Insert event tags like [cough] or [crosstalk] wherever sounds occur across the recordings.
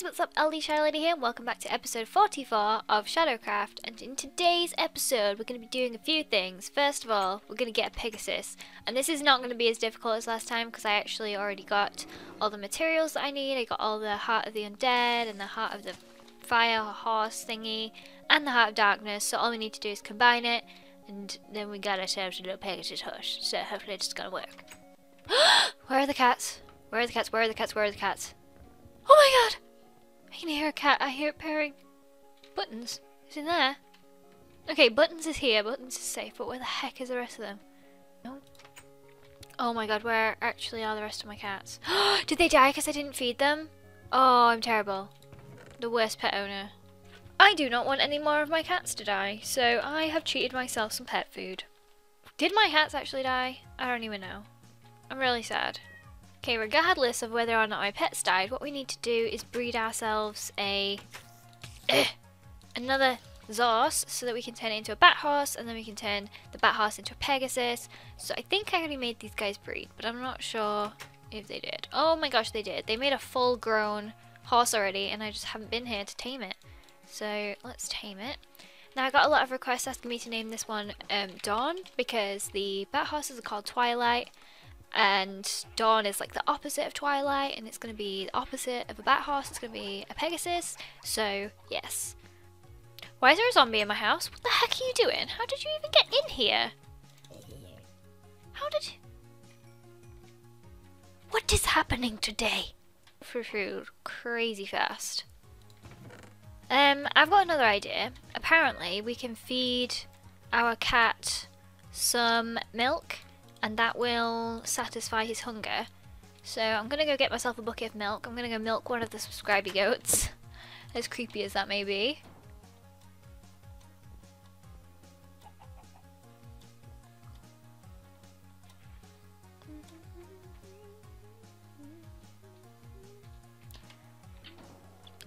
guys, what's up? LDShadowLady here, and welcome back to episode 44 of Shadowcraft. And in today's episode, we're going to be doing a few things. First of all, we're going to get a Pegasus. And this is not going to be as difficult as last time because I actually already got all the materials that I need. I got all the Heart of the Undead and the Heart of the Fire Horse thingy and the Heart of Darkness. So all we need to do is combine it, and then we got ourselves a little Pegasus horse. So hopefully it's going to work. [gasps] Where are the cats? Where are the cats? Where are the cats? Where are the cats? Oh my god! Can hear a cat. I hear it purring. Buttons? Is in there? Okay, Buttons is here. Buttons is safe. But where the heck is the rest of them? No. Oh my god, where actually are the rest of my cats? [gasps] Did they die because I didn't feed them? Oh, I'm terrible. The worst pet owner. I do not want any more of my cats to die, so I have cheated myself some pet food. Did my cats actually die? I don't even know. I'm really sad. Okay, regardless of whether or not my pets died, what we need to do is breed ourselves a [clears throat] another Zorse so that we can turn it into a bat horse and then we can turn the bat horse into a Pegasus. So I think I already made these guys breed, but I'm not sure if they did. Oh my gosh, they did. They made a full grown horse already and I just haven't been here to tame it. So let's tame it. Now I got a lot of requests asking me to name this one um, Dawn because the bat horses are called Twilight and Dawn is like the opposite of Twilight, and it's going to be the opposite of a bat horse. It's going to be a Pegasus. So yes. Why is there a zombie in my house? What the heck are you doing? How did you even get in here? How did? What is happening today? For food, crazy fast. Um, I've got another idea. Apparently, we can feed our cat some milk and that will satisfy his hunger. So I'm gonna go get myself a bucket of milk. I'm gonna go milk one of the subscriber goats. [laughs] as creepy as that may be.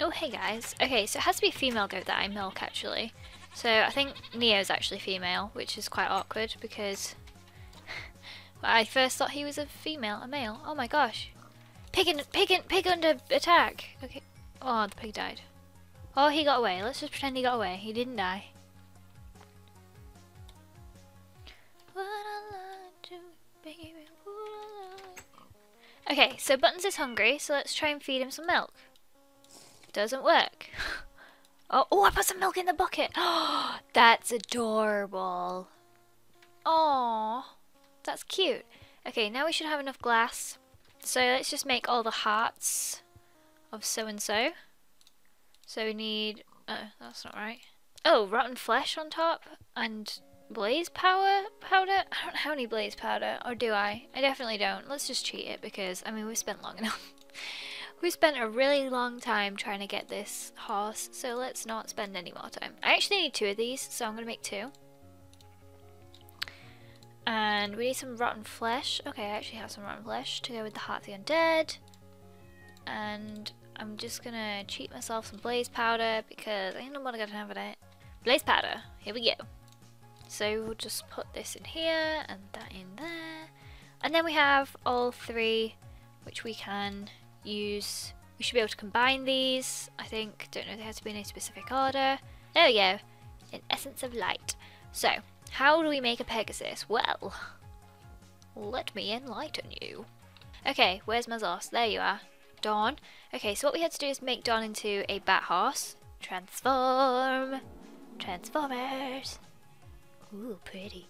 Oh hey guys. Okay, so it has to be a female goat that I milk actually. So I think Neo's actually female, which is quite awkward because I first thought he was a female, a male. Oh my gosh. Pig, in, pig, in, pig under attack. Okay. Oh, the pig died. Oh, he got away. Let's just pretend he got away. He didn't die. Okay, so Buttons is hungry, so let's try and feed him some milk. Doesn't work. [laughs] Oh, oh, I put some milk in the bucket. Oh, [gasps] that's adorable. Aww. That's cute. Okay, now we should have enough glass. So let's just make all the hearts of so-and-so. So we need... Oh, that's not right. Oh, rotten flesh on top and blaze power powder? I don't have any blaze powder, or do I? I definitely don't. Let's just cheat it because, I mean, we've spent long enough. [laughs] we spent a really long time trying to get this horse, so let's not spend any more time. I actually need two of these, so I'm going to make two. And we need some rotten flesh. Okay, I actually have some rotten flesh to go with the Heart of the Undead. And I'm just gonna cheat myself some blaze powder because I got time for that. Blaze powder, here we go. So we'll just put this in here and that in there. And then we have all three which we can use. We should be able to combine these, I think. Don't know if they have to be in a specific order. There we go. In Essence of Light. So, how do we make a Pegasus? Well, let me enlighten you. Okay, where's my Zorse? There you are. Dawn. Okay, so what we had to do is make Dawn into a bat horse. Transform! Transformers! Ooh, pretty.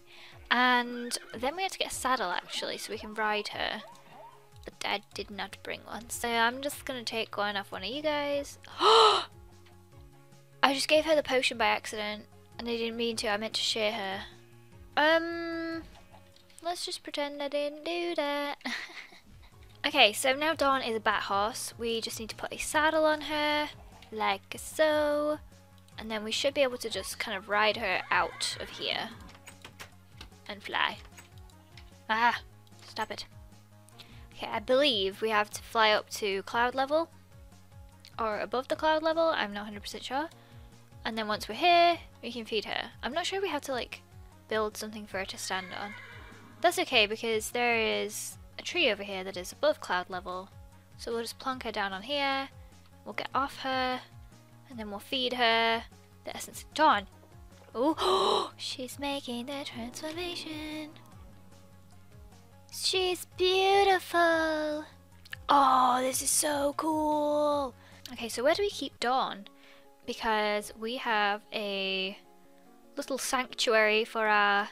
And then we had to get a saddle actually, so we can ride her. But Dad did not bring one, so I'm just gonna take one off one of you guys. [gasps] I just gave her the potion by accident. And I didn't mean to, I meant to share her. Um, let's just pretend I didn't do that. [laughs] okay, so now Dawn is a bat horse. We just need to put a saddle on her, like so. And then we should be able to just kind of ride her out of here. And fly. Ah, stop it. Okay, I believe we have to fly up to cloud level. Or above the cloud level, I'm not 100% sure. And then once we're here, we can feed her. I'm not sure we have to like build something for her to stand on. That's okay because there is a tree over here that is above cloud level. So we'll just plonk her down on here We'll get off her, and then we'll feed her the essence of dawn. Oh, [gasps] she's making the transformation. She's beautiful. Oh, this is so cool. Okay, so where do we keep Dawn? Because we have a little sanctuary for our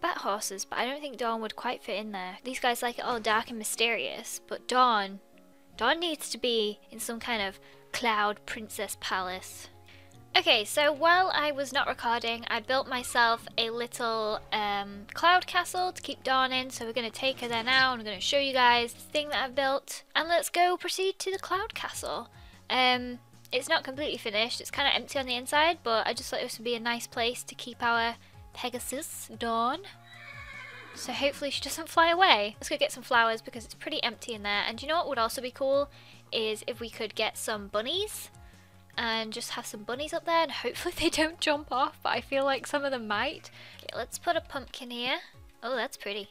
bat horses, but I don't think Dawn would quite fit in there. These guys like it all dark and mysterious, but Dawn, Dawn needs to be in some kind of cloud princess palace. Okay, so while I was not recording, I built myself a little um, cloud castle to keep Dawn in. So we're going to take her there now I'm going to show you guys the thing that I've built. And let's go proceed to the cloud castle. Um, it's not completely finished, it's kind of empty on the inside, but I just thought this would be a nice place to keep our Pegasus, Dawn. So hopefully she doesn't fly away. Let's go get some flowers because it's pretty empty in there. And you know what would also be cool is if we could get some bunnies and just have some bunnies up there and hopefully [laughs] they don't jump off but I feel like some of them might. Okay, let's put a pumpkin here. Oh, that's pretty.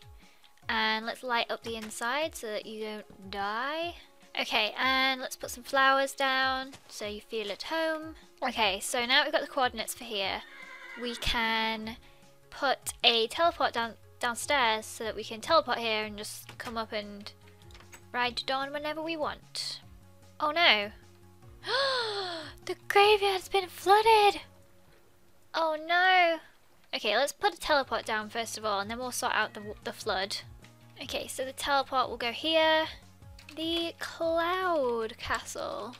And let's light up the inside so that you don't die. Okay, and let's put some flowers down so you feel at home. Okay, so now we've got the coordinates for here. We can put a teleport down downstairs so that we can teleport here and just come up and ride to dawn whenever we want. Oh no, [gasps] the graveyard's been flooded! Oh no! Okay, let's put a teleport down first of all, and then we'll sort out the, the flood. Okay, so the teleport will go here. The cloud castle.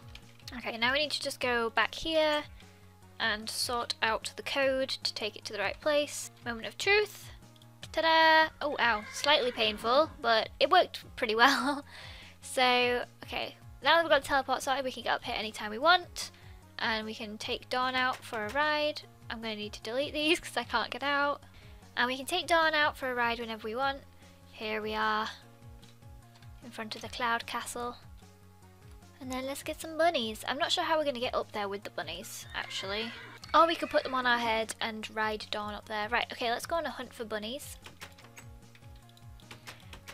Okay, now we need to just go back here and sort out the code to take it to the right place. Moment of truth. Ta-da! Oh, ow. Slightly painful, but it worked pretty well. [laughs] so, okay, now that we've got the teleport sorted, we can get up here anytime we want. And we can take Dawn out for a ride. I'm going to need to delete these [laughs] because I can't get out. And we can take Dawn out for a ride whenever we want. Here we are. In front of the cloud castle. And then let's get some bunnies. I'm not sure how we're going to get up there with the bunnies, actually. Or we could put them on our head and ride Dawn up there. Right, okay, let's go on a hunt for bunnies.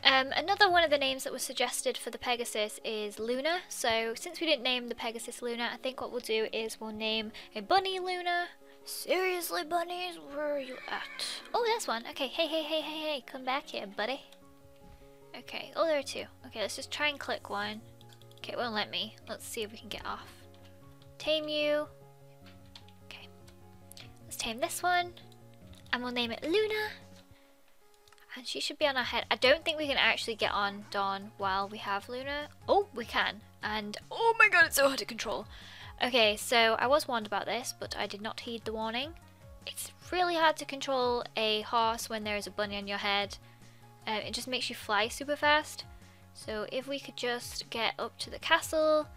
Um, another one of the names that was suggested for the Pegasus is Luna. So since we didn't name the Pegasus Luna, I think what we'll do is we'll name a bunny Luna. Seriously, bunnies, where are you at? Oh, that's one. Okay, hey, hey, hey, hey, hey, come back here, buddy. Okay, oh, there are two. Okay, let's just try and click one. Okay, it won't let me. Let's see if we can get off. Tame you. Okay. Let's tame this one. And we'll name it Luna. And she should be on our head. I don't think we can actually get on Dawn while we have Luna. Oh, we can. And oh my god, it's so hard to control. Okay, so I was warned about this, but I did not heed the warning. It's really hard to control a horse when there is a bunny on your head. Uh, it just makes you fly super fast. So if we could just get up to the castle,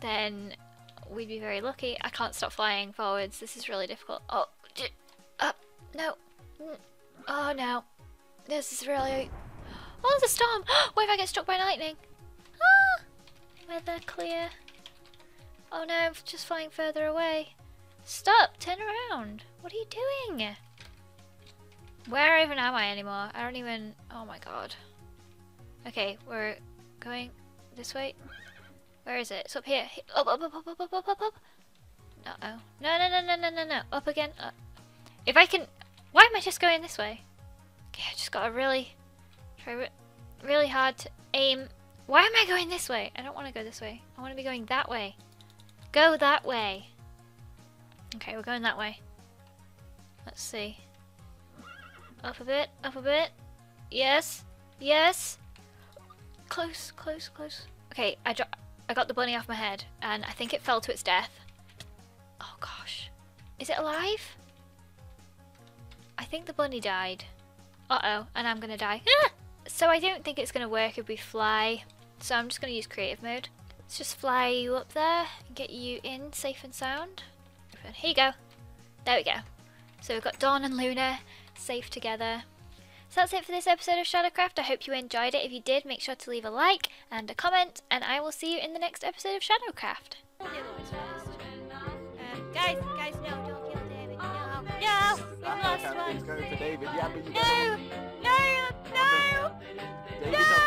then we'd be very lucky. I can't stop flying forwards. This is really difficult. Oh, up, no. Mm, oh no. This is really... [gasps] Oh, a storm! [gasps] what if I get struck by lightning? Ah! Weather clear. Oh no, I'm just flying further away. Stop! Turn around! What are you doing? Where even am I anymore? I don't even... Oh my god. Okay, we're going this way. Where is it? It's up here. Up, up, up, up, up, up, up, up, Uh-oh. No, no, no, no, no, no, no. Up again. Up. If I can... Why am I just going this way? Okay, I just gotta really... Try re really hard to aim. Why am I going this way? I don't want to go this way. I want to be going that way. Go that way. Okay, we're going that way. Let's see. Up a bit, up a bit. Yes, yes. Close, close, close. Okay, I, I got the bunny off my head, and I think it fell to its death. Oh gosh. Is it alive? I think the bunny died. Uh-oh, and I'm gonna die. Ah! So I don't think it's gonna work if we fly. So I'm just gonna use creative mode. Let's just fly you up there and get you in safe and sound. Here you go. There we go. So we've got Dawn and Luna safe together. So that's it for this episode of Shadowcraft. I hope you enjoyed it. If you did, make sure to leave a like and a comment, and I will see you in the next episode of Shadowcraft. Guys, guys, no, don't kill David. No, no. No, no, no. no.